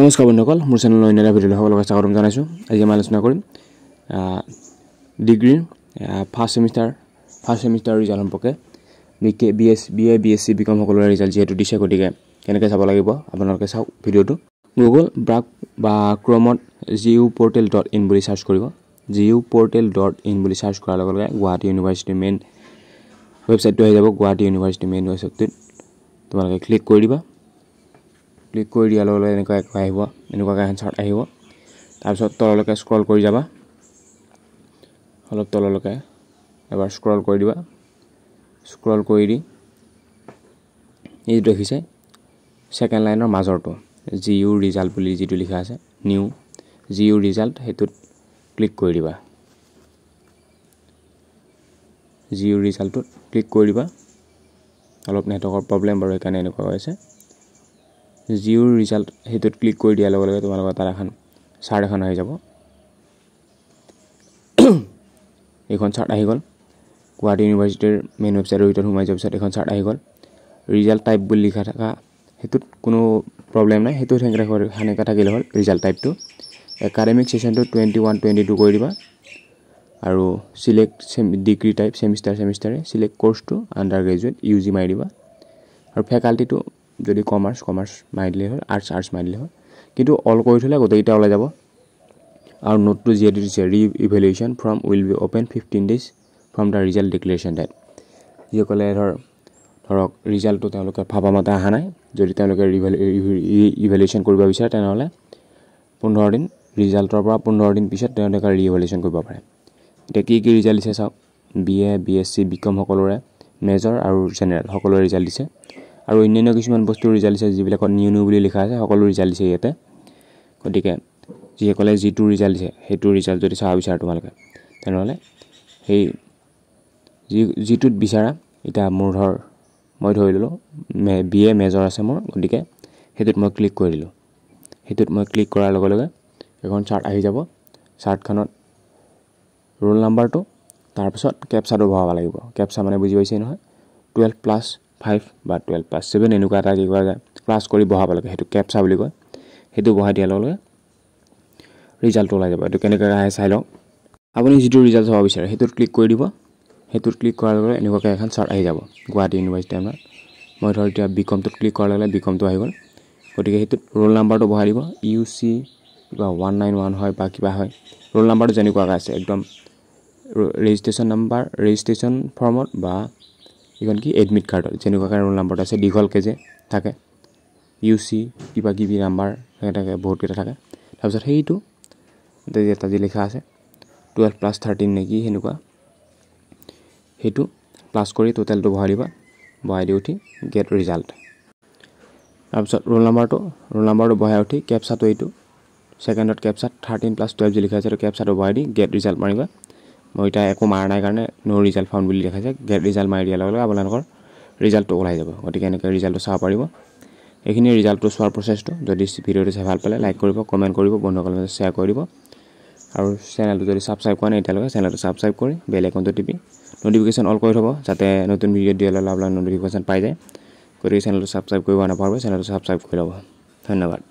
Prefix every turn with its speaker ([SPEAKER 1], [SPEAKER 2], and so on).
[SPEAKER 1] নমস্কাৰ বন্ধুসকল মোৰ চেনেলৰ অন্য এটা ভিডিঅ'লৈ সকলোকে স্বাগতম জনাইছোঁ। আজি আমি আলোচনা কৰিম ডিগ্ৰীৰ first semester first semester result সম্পৰ্কে। B K B S B A B S C B com সকলোৰে ৰিজাল্ট যিহেতু দিছে গতিকে কেনেকৈ চাব লাগিব আপোনালোকে চাওক ভিডিঅ'টো। গুগল ব্ৰাক বা ক্ৰমত G U portal dot in বুলি চাৰ্চ কৰিব। G U portal dot in বুলি চাৰ্চ কৰাৰ লগে লগে গুৱাহাটী ইউনিভাৰ্চিটিৰ মেইন ৱেবছাইটটো আহি যাব গুৱাহাটী ইউনিভাৰ্চিটিৰ মেইন ৱেবছাইটটোত তোমালোকে ক্লিক কৰি দিবা। ক্লিক কৰি দিয়াৰ লগে লগে এনেকুৱা একো আহিব এনেকুৱাকৈ এখন চাৰ্ট আহিব। তাৰপিছত তললৈকে স্ক্ৰল কৰি যাবা। অলপ তললৈকে এবাৰ স্ক্ৰল কৰি দিবা। স্ক্ৰল কৰি দি এইটো দেখিছে ছেকেণ্ড লাইনৰ মাজৰটো জি ইউ ৰিজাল্ট বুলি যিটো লিখা আছে নিউ জি ইউ ৰিজাল্ট সেইটোত ক্লিক কৰি দিবা। জি ইউ ৰিজাল্টটোত ক্লিক কৰি দিবা। অলপ নেটৱৰ্কৰ প্ৰব্লেম বাৰু সেইকাৰণে এনেকুৱা হৈ আছে। জিঅ'ৰ ৰিজাল্ট সেইটোত ক্লিক কৰি দিয়াৰ লগে লগে তোমালোকৰ তাত এখন চাৰ্ট এখন আহি যাব। এইখন চাৰ্ট আহি গ'ল। গুৱাহাটী ইউনিভাৰ্চিটিৰ মেইন ৱেবছাইটৰ ভিতৰত সোমাই যোৱাৰ পিছত এইখন চাৰ্ট আহি গ'ল। ৰিজাল্ট টাইপ বুলি লিখা থকা সেইটোত কোনো প্ৰব্লেম নাই। সেইটো সেনেকৈ সেনেকৈ থাকিলে হ'ল ৰিজাল্ট টাইপটো একাডেমিক ছেশ্যনটো টুৱেণ্টি ওৱান টুৱেণ্টি টু কৰি দিবা। আৰু চিলেক্ট ডিগ্ৰী টাইপ ছেমিষ্টাৰ ছেমিষ্টাৰে চিলেক্ট কৰ্চটো আণ্ডাৰ গ্ৰেজুৱেট ইউ জি মাৰি দিবা। আৰু ফেকাল্টিটো যদি কমাৰ্চ কমাৰ্চ মাৰি দিলেই হ'ল আৰ্টছ মাৰি দিলেই হ'ল কিন্তু অল কৰি থ'লে গোটেইকেইটা ওলাই যাব। আৰু নোটটো যিহেতু দিছে re evaluation form will be open fifteen days from the result declaration date যিসকলে ধৰ ধৰক ৰিজাল্টটো তেওঁলোকে ভবামতে অহা নাই যদি তেওঁলোকে ইভেলুৱেশ্যন কৰিব বিচাৰে তেনেহ'লে পোন্ধৰ দিন ৰিজাল্টৰ পৰা পোন্ধৰ দিন পিছত তেওঁলোকে ৰি ইভেলুৱেশ্যন কৰিব পাৰে। এতিয়া কি কি ৰিজাল্ট দিছে চাওক। B A B S C B com সকলোৰে মেজৰ আৰু জেনেৰেল সকলোৰে ৰিজাল্ট দিছে। আৰু অন্যান্য কিছুমান বস্তুৰ ৰিজাল্ট দিছে যিবিলাকত নিউ নিউ বুলি লিখা আছে সকলো ৰিজাল্ট দিছে ইয়াতে। গতিকে যিসকলে যিটো ৰিজাল্ট দিছে সেইটো ৰিজাল্ট যদি চাব বিচাৰে তোমালোকে তেনেহ'লে সেই যি যিটোত বিচাৰা এতিয়া মোৰ ধৰ মই ধৰি ল'লোঁ মে বি এ মেজৰ আছে মোৰ গতিকে সেইটোত মই ক্লিক কৰি দিলোঁ। সেইটোত মই ক্লিক কৰাৰ লগে লগে এখন চাৰ্ট আহি যাব। চাৰ্টখনত ৰোল নাম্বাৰটো তাৰপিছত কেপচাটো ভৰাব লাগিব। কেপচা মানে বুজি পাইছে নহয়। টুৱেল্ভ প্লাছ ফাইভ বা টুৱেল্ভ প্লাছ ছেভেন এনেকুৱা এটা কি কৰা যায় প্লাছ কৰি বহাব লাগে। সেইটো কেপচা বুলি কয়। সেইটো বহাই দিয়াৰ লগে লগে ৰিজাল্টটো ওলাই যাব। এইটো কেনেকৈ আহে চাই লওক আপুনি যিটো ৰিজাল্ট চাব বিচাৰে সেইটোত ক্লিক কৰি দিব। সেইটোত ক্লিক কৰাৰ লগে লগে এনেকুৱাকৈ এখন চাৰ্ট আহি যাব গুৱাহাটী ইউনিভাৰ্চিটি আমাৰ মই ধৰ এতিয়া বি কমটোত ক্লিক কৰাৰ লগে লগে বি কমটো আহি গ'ল। গতিকে সেইটোত ৰোল নাম্বাৰটো বহাই দিব। ইউ চি কিবা ওৱান নাইন ওৱান হয় বা কিবা হয়। ৰোল নাম্বাৰটো যেনেকুৱাকৈ আছে একদম ৰেজিষ্ট্ৰেশ্যন নাম্বাৰ ৰেজিষ্ট্ৰেশ্যন ফৰ্মত বা এইখন কি? এডমিট কাৰ্ডত যেনেকুৱাকৈ ৰোল নাম্বাৰটো আছে দীঘলকৈ যে থাকে। ইউ চি কিবা কিবি নাম্বাৰ থাকে বহুতকেইটা থাকে। তাৰপিছত সেইটো তাত যি লিখা আছে টুৱেল্ভ প্লাছ থাৰ্টিন নেকি সেনেকুৱা। সেইটো প্লাছ কৰি টোটেলটো বহাই দিবা। বহাই দি উঠি গেট ৰিজাল্ট তাৰপিছত ৰোল নাম্বাৰটো ৰোল নাম্বাৰটো বহাই উঠি কেপচাটো এইটো। ছেকেণ্ডত কেপচাত থাৰ্টিন প্লাছ টুৱেল্ভ যি লিখা আছে সেইটো কেপচাটো বহাই দি গেট ৰিজাল্ট মাৰিবা। মই এতিয়া একো মাৰা নাই কাৰণে ন' ৰিজাল্ট ফাউণ্ড বুলি দেখাইছে। গেট ৰিজাল্ট মাৰি দিয়াৰ লগে লগে আপোনালোকৰ ৰিজাল্টটো ওলাই যাব। গতিকে এনেকৈ ৰিজাল্টটো চাব পাৰিব। এইখিনি ৰিজাল্টটো চোৱাৰ প্ৰচেছটো যদি ভিডিঅ'টো চাই ভাল পালে লাইক কৰিব কমেণ্ট কৰিব বন্ধুসকলৰ মাজত শ্বেয়াৰ কৰি দিব। আৰু চেনেলটো যদি ছাবস্ক্ৰাইব কৰা নাই এতিয়ালৈকে চেনেলটো ছাবস্ক্ৰাইব কৰি বেল আইকনটো টিপি নটিফিকেশ্যন অল কৰি থ'ব যাতে নতুন ভিডিঅ' দিয়াৰ লগে আপোনাক নটিফিকেশ্যন পাই যায়। গতিকে চেনেলটো ছাবস্ক্ৰাইব কৰিব নাপাহৰিব চেনেলটো ছাবস্ক্ৰাইব কৰি ল'ব। ধন্যবাদ।